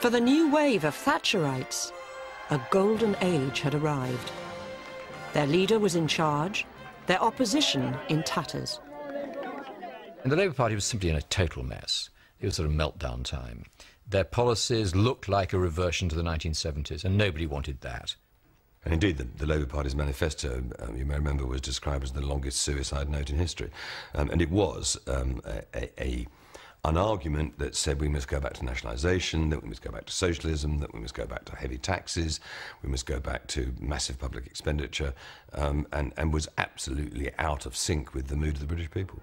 For the new wave of Thatcherites, a golden age had arrived. Their leader was in charge, their opposition in tatters. And the Labour Party was simply in a total mess. It was sort of meltdown time. Their policies looked like a reversion to the 1970s, and nobody wanted that. And indeed, the, the, Labour Party's manifesto, um, you may remember, was described as the longest suicide note in history. Um, and it was um, a, a, an argument that said we must go back to nationalisation, that we must go back to socialism, that we must go back to heavy taxes, we must go back to massive public expenditure, um, and, and was absolutely out of sync with the mood of the British people.